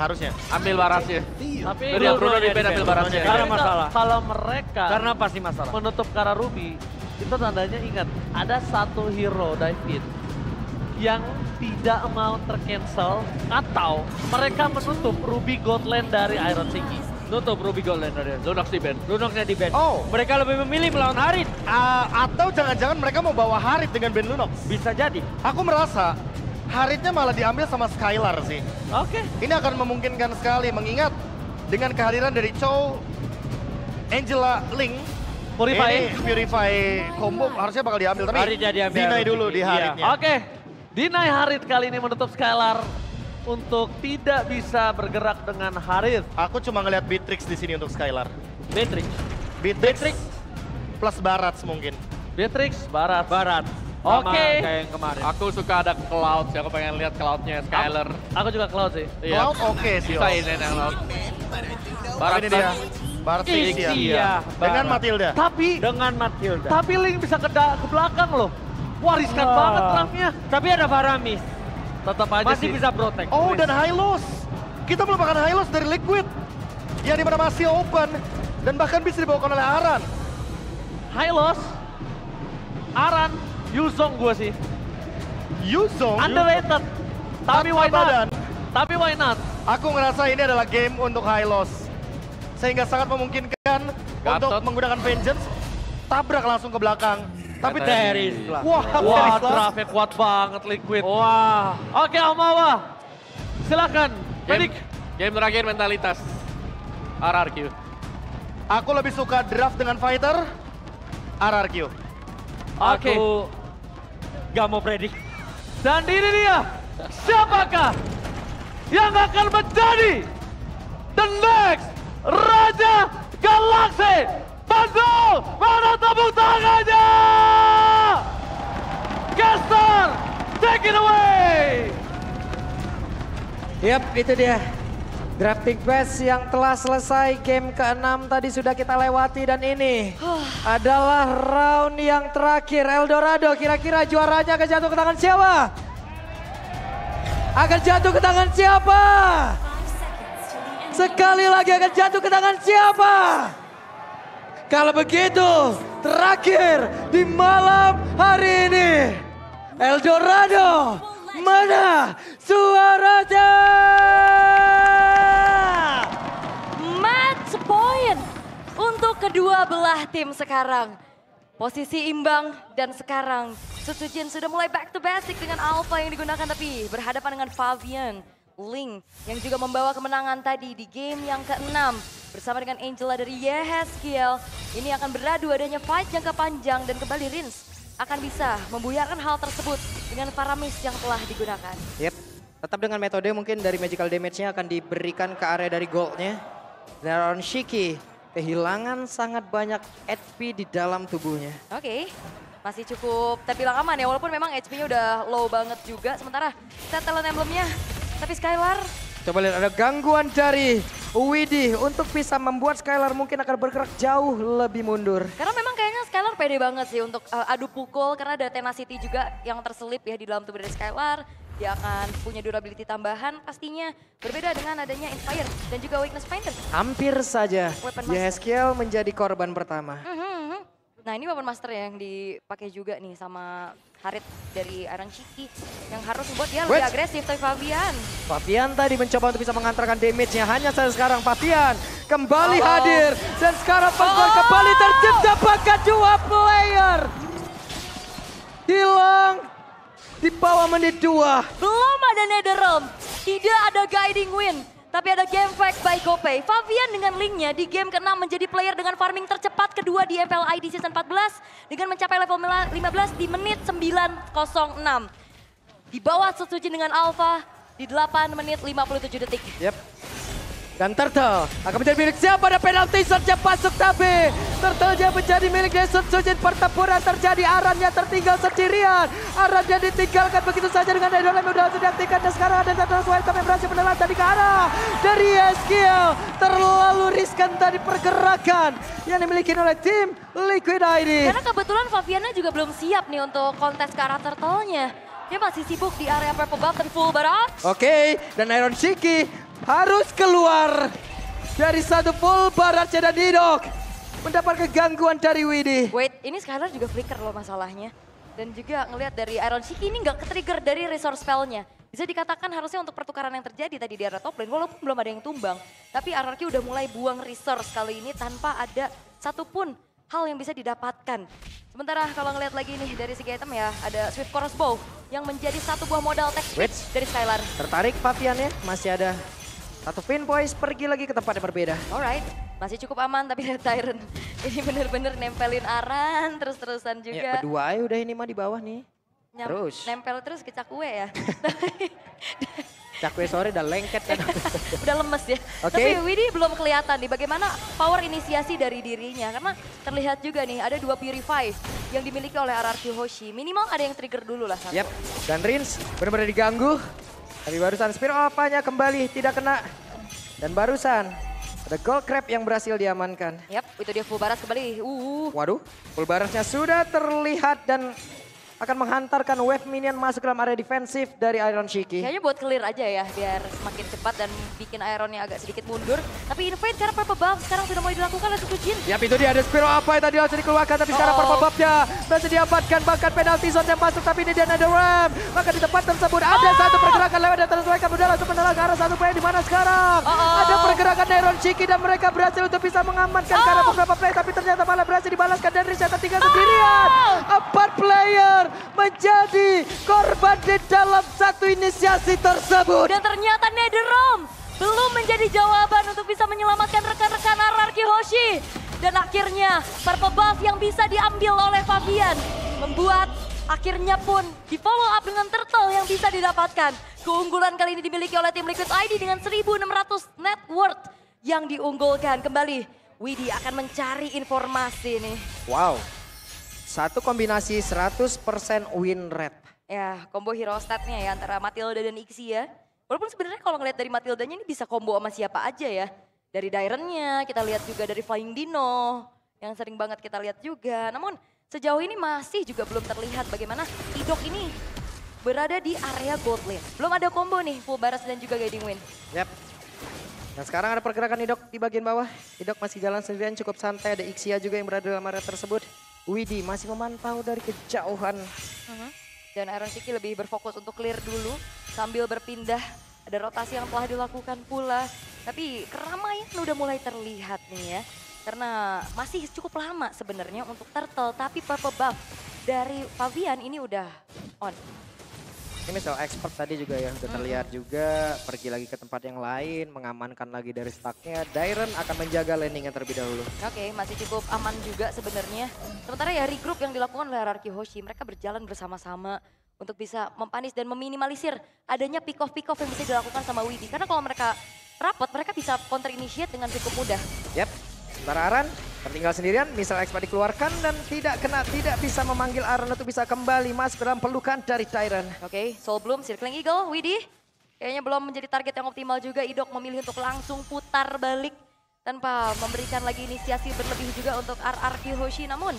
Harusnya. Ambil barasnya. Tapi Iya, Bruno di band ambil barasnya. Karena masalah. Kalau mereka Karena pasti masalah. menutup Kara Ruby, itu tandanya ingat, ada satu hero David yang tidak mau tercancel atau mereka menutup Ruby Godland dari Iron City. Nutup Ruby Golden dari Lunox di band. Lunoknya di band. Oh. Mereka lebih memilih melawan Harit. Ah, atau jangan-jangan mereka mau bawa Harit dengan Ben Lunox. Bisa jadi. Aku merasa Haritnya malah diambil sama Skylar sih. Oke. Ini akan memungkinkan sekali mengingat dengan kehadiran dari Chow, Angela Ling, Purify. ini Purify combo harusnya bakal diambil. Tapi Haritnya diambil. deny dulu di Iya. Haritnya. Oke. Dinai Harit kali ini menutup Skylar untuk tidak bisa bergerak dengan Harit. Aku cuma ngeliat Beatrix di sini untuk Skylar. Matrix. Beatrix, plus Barat mungkin. Beatrix, Barat. Barat. Oke. kayak yang kemarin. Aku suka ada cloud sih, aku pengen lihat cloudnya Skyler. Aku juga Cloud sih. Iya. Cloud oke sih. Bisa Om. ini yang cloud. Barat ini dia. Barat Ih, Fix ya. iya. Dengan. Matilda. Tapi Dengan Matilda. tapi Link bisa ke, ke belakang loh. Wah riskan Wah. banget trapnya. Tapi ada Faramis. Tetap aja Masih sih. bisa protect. Oh dan Hylos. Kita melupakan Hylos dari Liquid. Yang di mana masih open. Dan bahkan bisa dibawakan oleh Aran. Hylos, Aran, Yuzong gue sih. Yuzong. Underrated. Tapi why not? badan. Tapi why not? Aku ngerasa ini adalah game untuk Hylos. Sehingga sangat memungkinkan untuk menggunakan Vengeance. Tabrak langsung ke belakang. Tapi lah. Wah, Wah, traffic kuat banget Liquid. Wah. Oke, Omawa. Silakan. Game, Medik. game terakhir mentalitas. RRQ. Aku lebih suka draft dengan fighter. RRQ. Oke. Aku gak mau predik. Dan ini dia. Siapakah yang akan menjadi the next Raja Galaksi? Bandung, mana tepuk tangannya? Caster, take it away. Yap, itu dia. Drafting Pass yang telah selesai game ke-6 tadi sudah kita lewati dan ini adalah round yang terakhir. Eldorado kira-kira juaranya akan jatuh ke tangan siapa? Akan jatuh ke tangan siapa? Sekali lagi akan jatuh ke tangan siapa? Kalau begitu, terakhir di malam hari ini. Eldorado, mana suaranya? Match point untuk kedua belah tim sekarang. Posisi imbang dan sekarang Sutsujin sudah mulai back to basic dengan Alpha yang digunakan tapi berhadapan dengan Fabian. Ling yang juga membawa kemenangan tadi di game yang ke-6 bersama dengan Angela dari Yeheskiel. Ini akan beradu adanya fight jangka panjang dan kembali Rins akan bisa membuyarkan hal tersebut dengan Paramis yang telah digunakan. Yep, tetap dengan metode mungkin dari magical damage-nya akan diberikan ke area dari gold-nya. Dan Shiki kehilangan sangat banyak HP di dalam tubuhnya. Oke, masih cukup terbilang aman ya walaupun memang HP-nya udah low banget juga. Sementara set talent emblemnya, tapi Skylar Coba lihat ada gangguan dari Widi untuk bisa membuat Skylar mungkin akan bergerak jauh lebih mundur. karena memang kayaknya Skylar pede banget sih untuk uh, adu pukul karena ada tenacity juga yang terselip ya di dalam tubuh dari Skylar. Dia akan punya durability tambahan pastinya berbeda dengan adanya Inspire dan juga Weakness Finder. Hampir saja. Yeheskiel menjadi korban pertama. Mhm. Nah ini Weapon Master yang dipakai juga nih sama Harit dari Iron Chiki yang harus membuat dia lebih agresif tapi Fabian. Fabian tadi mencoba untuk bisa mengantarkan damage-nya. Hanya saja sekarang Fabian kembali Oh. hadir. Dan sekarang Pangkor Oh. kembali tercipta bahkan dua player. Hilang di bawah menit dua. Belum ada Netherrealm, tidak ada Guiding Wind. Tapi ada game fact by GoPay. Fabian dengan linknya di game ke-6 menjadi player dengan farming tercepat kedua di MPLI di season 14 dengan mencapai level 15 di menit 9.06. Di bawah Sutsujin dengan Alpha di 8 menit 57 detik. Yep. Dan Turtle akan menjadi milik siapa? Ada penalti saja masuk tapi Turtle dia menjadi milik Desut Sujin pertempuran terjadi Arannya tertinggal sendirian Arannya ditinggalkan begitu saja dengan Idol yang sudah diaktifkan dan sekarang ada Turtle Welcome yang berhasil menelan tadi ke arah dari Eskiel terlalu riskan tadi pergerakan yang dimiliki oleh tim Liquid ID Karena kebetulan Fabiana juga belum siap nih untuk kontes ke arah turtle-nya. Dia masih sibuk di area purple buff dan full barat. Oke, dan Iron Shiki harus keluar dari satu full barat dan Didok. Mendapat kegangguan dari Widi. Wait, ini Skylar juga flicker loh masalahnya. Dan juga ngelihat dari Iron Shiki ini nggak ke-trigger dari resource spellnya. Bisa dikatakan harusnya untuk pertukaran yang terjadi tadi di area top lane, walaupun belum ada yang tumbang. Tapi RRQ udah mulai buang resource kali ini tanpa ada satupun hal yang bisa didapatkan. Sementara kalau ngelihat lagi nih dari segi item ya, ada Swift Crossbow yang menjadi satu buah modal tech dari Skylar. Tertarik Fabian ya, masih ada satu pin poise pergi lagi ke tempat yang berbeda. Alright, masih cukup aman tapi ada Tyrant. Ini bener-bener nempelin Aran terus-terusan juga. Ya, berdua aja udah ini mah di bawah nih. Nyam- terus. Nempel terus ke Cakwe ya. Cakwe sore udah lengket kan. Udah lemes ya. Oke. Tapi Widi belum kelihatan nih bagaimana power inisiasi dari dirinya. Karena terlihat juga nih ada dua Purify yang dimiliki oleh RRQ Hoshi. Minimal ada yang trigger dulu lah. satu. Yap, dan Rins benar-benar diganggu. Tapi barusan Spear apanya kembali tidak kena. Dan barusan ada Gold Crab yang berhasil diamankan. Yap, itu dia full baras kembali. Uh, Waduh, full barasnya sudah terlihat dan akan menghantarkan wave minion masuk dalam area defensif dari Iron Shiki. kayaknya buat clear aja ya biar semakin cepat dan bikin Ironnya agak sedikit mundur. Tapi invade karena purple buff sekarang sudah mulai dilakukan oleh Suku Jin. Yap, itu dia ada Spiro apa yang tadi langsung dikeluarkan tapi sekarang Oh. purple buff-nya berhasil diamankan bahkan penalty zone yang masuk tapi ini dia ada ram. Maka di tempat tersebut ada satu pergerakan lewat dan terus mereka mudah langsung menelan ke arah satu player di mana sekarang. Oh. Ada pergerakan Iron Shiki dan mereka berhasil untuk bisa mengamankan Oh. karena beberapa player tapi ternyata malah berhasil dibalaskan dan Rizata tinggal sendirian. Empat player menjadi korban di dalam satu inisiasi tersebut. Dan ternyata Netherrealm belum menjadi jawaban untuk bisa menyelamatkan rekan-rekan RRQ Hoshi. Dan akhirnya purple buff yang bisa diambil oleh Fabian membuat akhirnya pun di follow up dengan turtle yang bisa didapatkan. Keunggulan kali ini dimiliki oleh tim Liquid ID dengan 1600 net worth yang diunggulkan. Kembali Widi akan mencari informasi nih. Wow. Satu kombinasi 100% win rate. Ya, combo hero statnya ya antara Matilda dan Ixi ya. Walaupun sebenarnya kalau ngeliat dari Matildanya ini bisa combo sama siapa aja ya. Dari Dairennya, kita lihat juga dari Flying Dino. Yang sering banget kita lihat juga. Namun sejauh ini masih juga belum terlihat bagaimana Idok ini berada di area gold lane. Belum ada combo nih, full baras dan juga guiding win. Yap. Dan sekarang ada pergerakan Idok di bagian bawah. Idok masih jalan sendirian cukup santai. Ada Ixia juga yang berada dalam area tersebut. Widi masih memantau dari kejauhan. Dan Iron Shiki lebih berfokus untuk clear dulu sambil berpindah. Ada rotasi yang telah dilakukan pula. Tapi keramaian udah mulai terlihat nih ya. Karena masih cukup lama sebenarnya untuk turtle. Tapi purple buff dari Fabian ini udah on. Ini soal expert tadi juga ya. Udah terlihat juga. Pergi lagi ke tempat yang lain. Mengamankan lagi dari stucknya. Dairen akan menjaga landingnya terlebih dahulu. Oke, masih cukup aman juga sebenarnya. Sementara ya regroup yang dilakukan oleh RRQ Hoshi, mereka berjalan bersama-sama untuk bisa mempanis dan meminimalisir adanya pick off pick off yang bisa dilakukan sama Widi. Karena kalau mereka rapat, mereka bisa counter initiate dengan cukup mudah. Yap. Sementara Aran tertinggal sendirian, misal expert dikeluarkan dan tidak kena, tidak bisa memanggil Aran untuk bisa kembali masuk dalam pelukan dari Dairen. Oke, Soul Bloom, Circling Eagle, Widi. Kayaknya belum menjadi target yang optimal juga. Idok memilih untuk langsung putar balik tanpa memberikan lagi inisiasi berlebih juga untuk RRQ Hoshi. Namun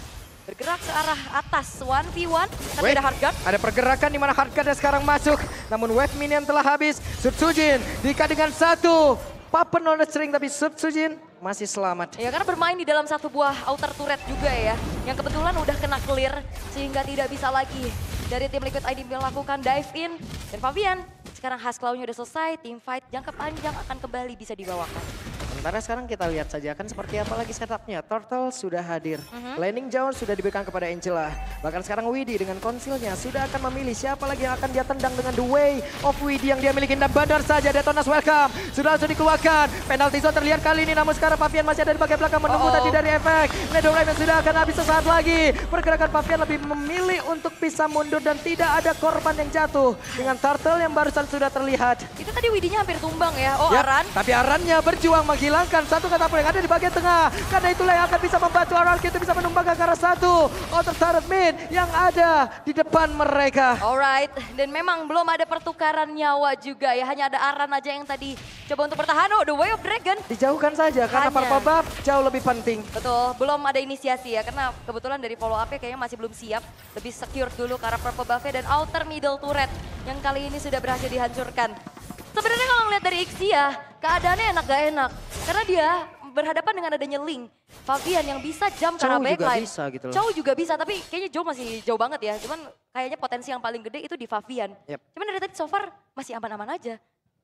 bergerak ke arah atas 1v1, tapi Wait, ada hard guard. Ada pergerakan di mana Hardcard sekarang masuk. Namun wave minion telah habis. Subsujin diikat dengan satu. Papen on the string tapi Subsujin masih selamat. Ya karena bermain di dalam satu buah outer turret juga ya. Yang kebetulan udah kena clear sehingga tidak bisa lagi dari tim Liquid ID melakukan dive in. Dan Fabian sekarang Hasklaunya udah selesai, tim fight jangka panjang akan kembali bisa dibawakan. Sementara sekarang kita lihat saja kan seperti apa lagi setupnya. Turtle sudah hadir. Landing zone sudah diberikan kepada Angela. Bahkan sekarang Widi dengan konsilnya sudah akan memilih siapa lagi yang akan dia tendang dengan the way of Widi yang dia miliki. Dan benar saja Detonas welcome. Sudah langsung dikeluarkan. Penalti zone terlihat kali ini namun sekarang Pavian masih ada di bagian belakang menunggu Uh-oh. tadi dari efek. Nether Raven sudah akan habis sesaat lagi. Pergerakan Pavian lebih memilih untuk bisa mundur dan tidak ada korban yang jatuh. Dengan Turtle yang barusan sudah terlihat. Itu tadi Widinya hampir tumbang ya. Oh Yap, Aran. Tapi Arannya berjuang menghilangkan satu katapult yang ada di bagian tengah. Karena itulah yang akan bisa membantu Aran itu bisa menumbangkan ke arah satu. Outer turret mid yang ada di depan mereka. Alright, dan memang belum ada pertukaran nyawa juga ya. Hanya ada Aran aja yang tadi coba untuk bertahan. Oh, The Way of Dragon. Dijauhkan saja karena purple buff jauh lebih penting. Betul, belum ada inisiasi ya. Karena kebetulan dari follow up-nya kayaknya masih belum siap. Lebih secure dulu arah purple buff dan outer middle turret. Yang kali ini sudah berhasil dihancurkan. Sebenarnya kalau ngeliat dari Ixia, keadaannya enak gak enak. Karena dia berhadapan dengan adanya Link. Fabian yang bisa jump ke arah Chow juga backline. bisa gitu loh. Chow juga bisa, tapi kayaknya Joe masih jauh banget ya. Cuman kayaknya potensi yang paling gede itu di Fabian. Yep. Cuman dari tadi so far masih aman-aman aja.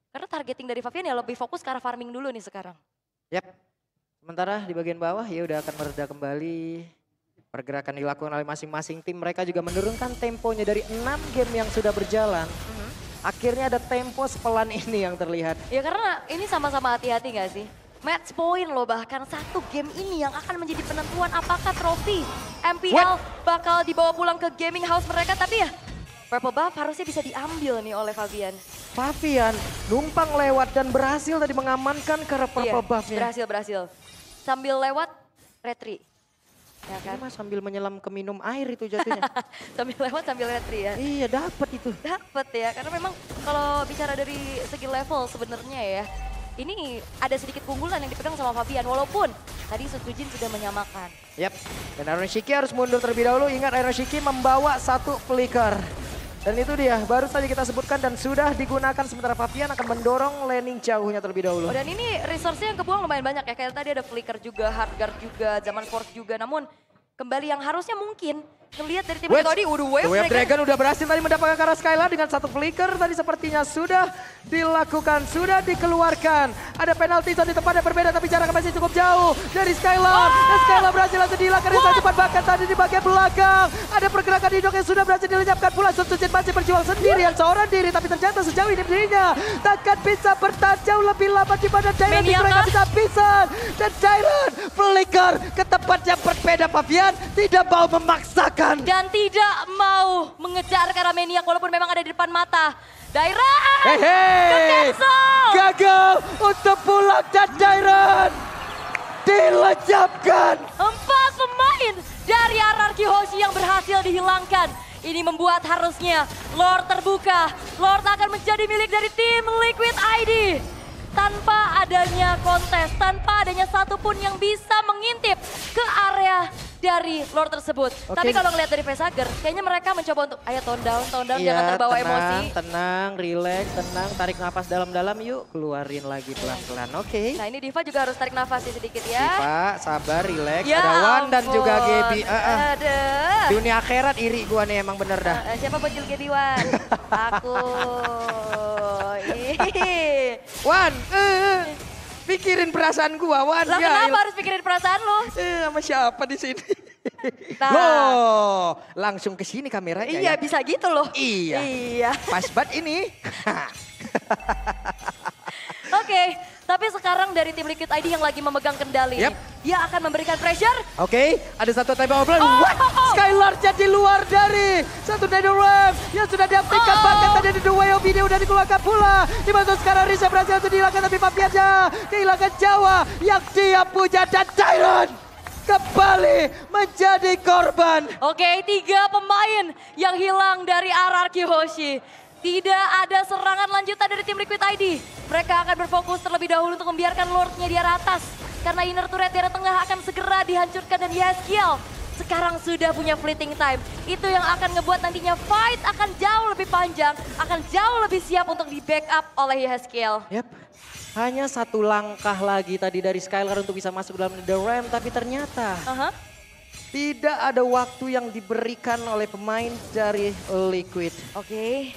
Karena targeting dari Fabian ya lebih fokus ke arah farming dulu nih sekarang. Yap. Sementara di bagian bawah ya udah akan mereda kembali. Pergerakan dilakukan oleh masing-masing tim. Mereka juga menurunkan temponya dari 6 game yang sudah berjalan. Mhm. Akhirnya ada tempo sepelan ini yang terlihat. Ya karena ini sama-sama hati-hati gak sih? Match point loh bahkan satu game ini yang akan menjadi penentuan apakah trofi MPL bakal dibawa pulang ke gaming house mereka. Tapi ya Purple Buff harusnya bisa diambil nih oleh Fabian. Fabian numpang lewat dan berhasil tadi mengamankan ke purple Iya, buff-nya. berhasil, berhasil. Sambil lewat retri. Ya Ini kan? mah sambil menyelam ke minum air itu jatuhnya. sambil lewat sambil retri ya. iya dapat itu. Dapet ya, karena memang kalau bicara dari segi level sebenarnya ya, ini ada sedikit keunggulan yang dipegang sama Fabian, walaupun tadi Sutujin sudah menyamakan. Yap. Dan Iron Shiki harus mundur terlebih dahulu. Ingat Iron Shiki membawa satu flicker. Dan itu dia, baru saja kita sebutkan dan sudah digunakan sementara Fabian akan mendorong landing jauhnya terlebih dahulu. Oh, dan ini resource-nya yang kebuang lumayan banyak ya, kayak tadi ada flicker juga, hard guard juga, zaman force juga, namun kembali yang harusnya mungkin ngelihat dari tim Wait, The wave, Wave Dragon. Dragon udah berhasil tadi mendapatkan ke arah Skylar dengan satu flicker tadi sepertinya sudah dilakukan, sudah dikeluarkan. Ada penalti zone di tempat yang berbeda tapi jaraknya masih cukup jauh dari Skylar. Dan Skylar berhasil langsung dihilangkan dengan cepat bahkan tadi di bagian belakang. Ada pergerakan di yang sudah berhasil dilenyapkan pula. Sutsucin masih berjuang sendirian seorang diri tapi ternyata sejauh ini dirinya takkan bisa bertahan jauh lebih lama di mana Jairan mereka bisa pisah. Dan Jairan flicker ke tempat yang berbeda Fabian tidak mau memaksakan. Dan tidak mau mengejar ke arah Maniac walaupun memang ada di depan mata. Daira! Hehe, Ke-cancel! gagal untuk pulang dan Jairan dilenyapkan. Empat pemain dari RRQ Hoshi yang berhasil dihilangkan. Ini membuat harusnya Lord terbuka. Lord akan menjadi milik dari tim Liquid ID. Tanpa adanya kontes, tanpa adanya satupun yang bisa mengintip ke area dari Lord tersebut. Oke. Tapi kalau ngelihat dari Pesager, kayaknya mereka mencoba untuk, ayo tone down, tone down, jangan terbawa tenang, emosi. tenang, relax, tenang, tarik nafas dalam-dalam yuk, keluarin lagi pelan-pelan. Oke. Nah ini Diva juga harus tarik nafas sih sedikit ya. Pak, sabar, relax. Ya Ada Wan dan juga. Gaby. Ah, ah. Aduh. Dunia akhirat iri gua nih emang bener dah. Eh, siapa bocil Gaby Wan? Aku. Wan, eh, pikirin perasaan gua, Wan. Lah Ya, kenapa il- harus pikirin perasaan lo? Eh, sama siapa di sini? Nah. Loh, langsung ke sini kameranya Iya ya. bisa gitu loh. Iya. Iya. Pas banget ini. Oke, tapi sekarang dari tim Liquid ID yang lagi memegang kendali. Yap. Dia akan memberikan pressure. Oke, ada satu tembak obrolan. Oh, What? oh, oh. Skylar jadi luar dari satu Dino Ram yang sudah diaktifkan. Oh. Bahkan tadi ada The Way of Video udah dikeluarkan pula. Di mana sekarang Risa berhasil untuk dihilangkan tapi Papiaja kehilangan Jawa yang dia punya dan Tyron kembali menjadi korban. Oke, tiga pemain yang hilang dari RRQ Hoshi. Tidak ada serangan lanjutan dari tim Liquid ID. Mereka akan berfokus terlebih dahulu untuk membiarkan Lordnya di arah atas. Karena inner turret di arah tengah akan segera dihancurkan dan Yeskiel sekarang sudah punya fleeting time. Itu yang akan ngebuat nantinya fight akan jauh lebih panjang, akan jauh lebih siap untuk di backup oleh Yeskiel. Yap. Hanya satu langkah lagi tadi dari Skylar untuk bisa masuk dalam The Ram. Tapi ternyata Aha. tidak ada waktu yang diberikan oleh pemain dari Liquid. Oke,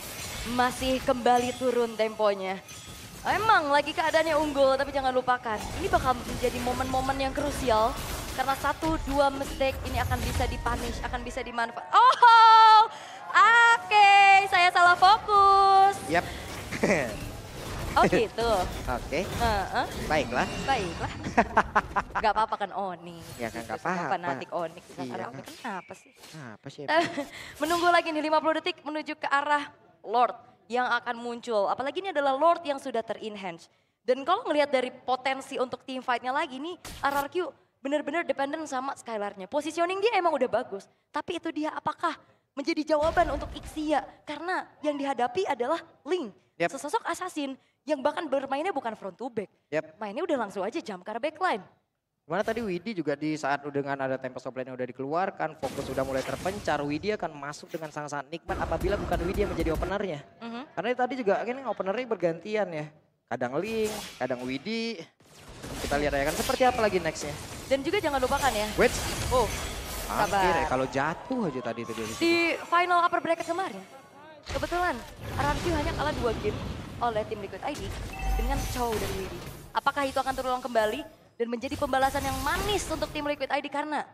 masih kembali turun temponya. Emang lagi keadaannya unggul, tapi jangan lupakan. Ini bakal menjadi momen-momen yang krusial. Karena satu, dua mistake ini akan bisa dipunish, akan bisa dimanfaat. Oh, oke, saya salah fokus. Yap. Oh gitu. Oke, Heeh, baiklah. baiklah. Gak apa-apa kan Onyx. Ya kan, gak apa-apa. Fanatik Onyx. Iya kan. Kenapa sih? Apa sih? Menunggu lagi nih 50 detik menuju ke arah Lord yang akan muncul. Apalagi ini adalah Lord yang sudah ter-enhance. Dan kalau ngelihat dari potensi untuk team fight-nya lagi nih, RRQ benar-benar dependen sama Skylar-nya. Positioning dia emang udah bagus. Tapi itu dia apakah menjadi jawaban untuk Ixia? Karena yang dihadapi adalah Link. Yap. Sesosok assassin yang bahkan bermainnya bukan front to back. Yap. Mainnya udah langsung aja jump ke arah backline. Di mana tadi Widi juga di saat dengan ada Tempest of yang udah dikeluarkan, fokus udah mulai terpencar, Widi akan masuk dengan sangat-sangat nikmat apabila bukan Widi yang menjadi openernya. Mhm. Karena tadi juga ini openernya bergantian ya. Kadang Link, kadang Widi. Kita lihat ya kan seperti apa lagi nextnya. Dan juga jangan lupakan ya, Wait, oh hampir ya. sabar. Kalau jatuh aja tadi itu. Di final upper bracket kemarin, kebetulan RRQ hanya kalah dua game oleh tim Liquid ID dengan Chow dari Widi. Apakah itu akan terulang kembali dan menjadi pembalasan yang manis untuk tim Liquid ID karena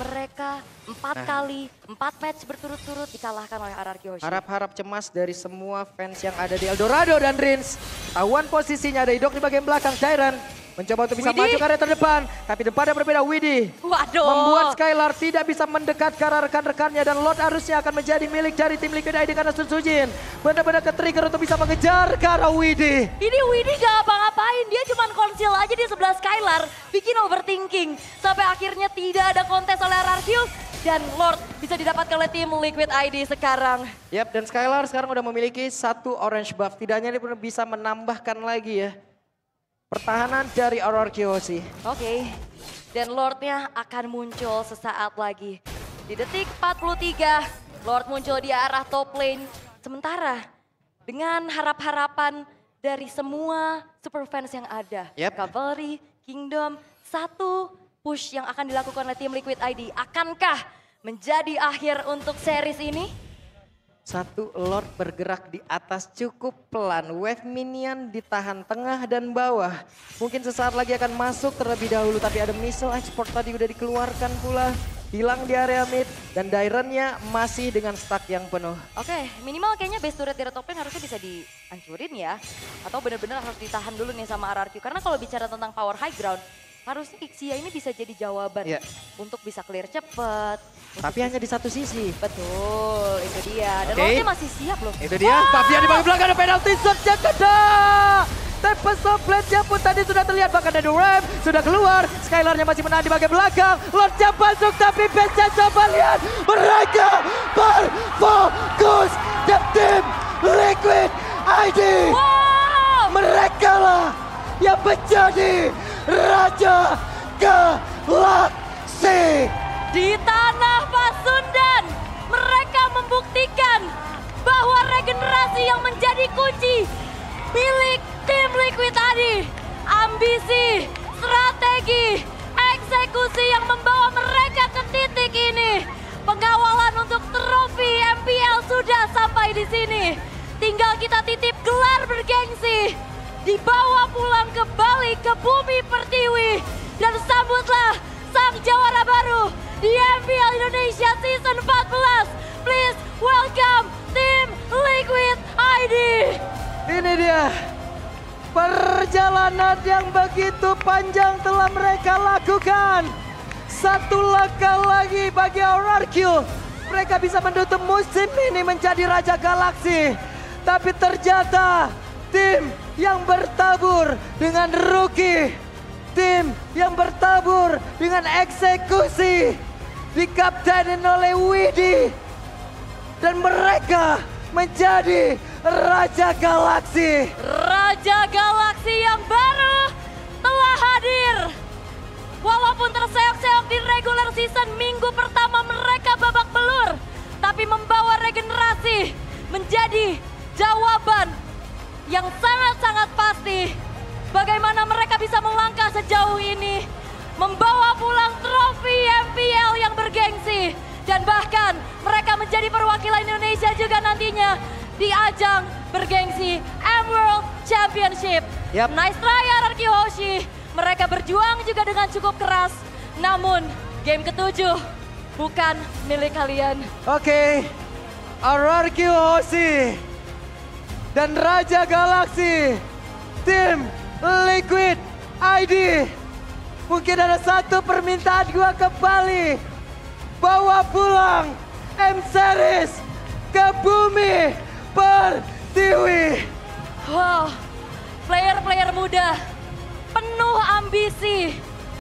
mereka empat Nah. kali, empat match berturut-turut dikalahkan oleh RRQ Hoshi. Harap-harap cemas dari semua fans yang ada di Eldorado dan Rins. Tahuan posisinya ada Idok di bagian belakang, Jairan. Mencoba untuk bisa Widi. maju ke area terdepan. Tapi depannya berbeda, Widi. Waduh. Membuat Skylar tidak bisa mendekat ke arah rekan-rekannya. Dan Lord harusnya akan menjadi milik dari tim Liquid ID karena Sun Sujin. Benar-benar ke-trigger untuk bisa mengejar ke arah Widi. Ini Widi gak apa-ngapain, dia cuma konsil aja di sebelah Skylar, bikin overthinking. Sampai akhirnya tidak ada kontes oleh RRQ, dan Lord bisa didapatkan oleh tim Liquid ID sekarang. Yap, dan Skylar sekarang udah memiliki satu orange buff. Tidak hanya dia pun bisa menambahkan lagi ya. Pertahanan dari RRQ sih. Oke, dan Lordnya akan muncul sesaat lagi. Di detik 43, Lord muncul di arah top lane. Sementara dengan harap-harapan dari semua super fans yang ada. Yep. Cavalry, Kingdom, satu push yang akan dilakukan oleh tim Liquid ID. Akankah menjadi akhir untuk series ini? Satu Lord bergerak di atas cukup pelan. Wave minion ditahan tengah dan bawah. Mungkin sesaat lagi akan masuk terlebih dahulu. Tapi ada missile export tadi udah dikeluarkan pula. Hilang di area mid. Dan Dairennya masih dengan stack yang penuh. Oke, minimal kayaknya base turret di top harusnya bisa dihancurin ya. Atau benar-benar harus ditahan dulu nih sama RRQ. Karena kalau bicara tentang power high ground, harusnya Ixia ini bisa jadi jawaban Iya. untuk bisa clear cepet. Tapi hanya di satu sisi. Betul, itu dia. Dan. Lordnya masih siap loh. Itu dia. Fabian di bagian belakang ada penalty shot yang kena. Tempest of pun tadi sudah terlihat bahkan dari Ram sudah keluar. Skylar-nya masih menahan di bagian belakang. Lord-nya masuk tapi base-nya coba lihat. Mereka berfokus. The Team Liquid ID. Wow! Mereka lah yang menjadi Raja Galaksi. Di tanah Pasundan, mereka membuktikan bahwa regenerasi yang menjadi kunci milik tim Liquid tadi. Ambisi, strategi, eksekusi yang membawa mereka ke titik ini. Pengawalan untuk trofi MPL sudah sampai di sini. Tinggal kita titip gelar bergengsi. Dibawa pulang kembali ke bumi pertiwi. Dan sambutlah sang jawara baru di MPL Indonesia Season 14. Please welcome tim Liquid ID. Ini dia. Perjalanan yang begitu panjang telah mereka lakukan. Satu langkah lagi bagi RRQ. Mereka bisa menutup musim ini menjadi Raja Galaksi. Tapi ternyata tim yang bertabur dengan rookie. Tim yang bertabur dengan eksekusi. Dikaptenin oleh Widi. Dan mereka menjadi Raja Galaksi. Raja Galaksi yang baru telah hadir. Walaupun terseok-seok di regular season minggu pertama mereka babak belur. Tapi membawa regenerasi menjadi jawaban yang sangat-sangat pasti. Bagaimana mereka bisa melangkah sejauh ini. Membawa pulang trofi MPL yang bergengsi. Dan bahkan mereka menjadi perwakilan Indonesia juga nantinya di ajang bergengsi Emerald Championship. Yap. Nice try RRQ Hoshi. Mereka berjuang juga dengan cukup keras. Namun game ketujuh bukan milik kalian. Oke, RRQ Hoshi dan Raja Galaksi, tim Liquid ID. Mungkin ada satu permintaan gua kembali. Bawa pulang M Series ke bumi pertiwi. Wow, player-player muda penuh ambisi,